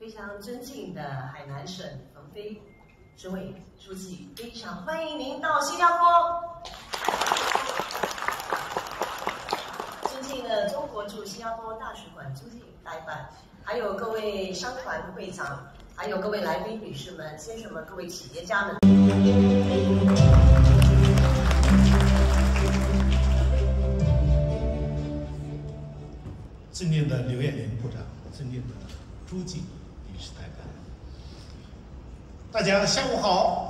非常尊敬的海南省冯飞省委书记，非常欢迎您到新加坡。尊敬的中国驻新加坡大使馆朱静代办，还有各位商团会长，还有各位来宾女士们、先生们、各位企业家们。尊敬的刘艳玲部长，尊敬的朱静理事代表，大家下午好。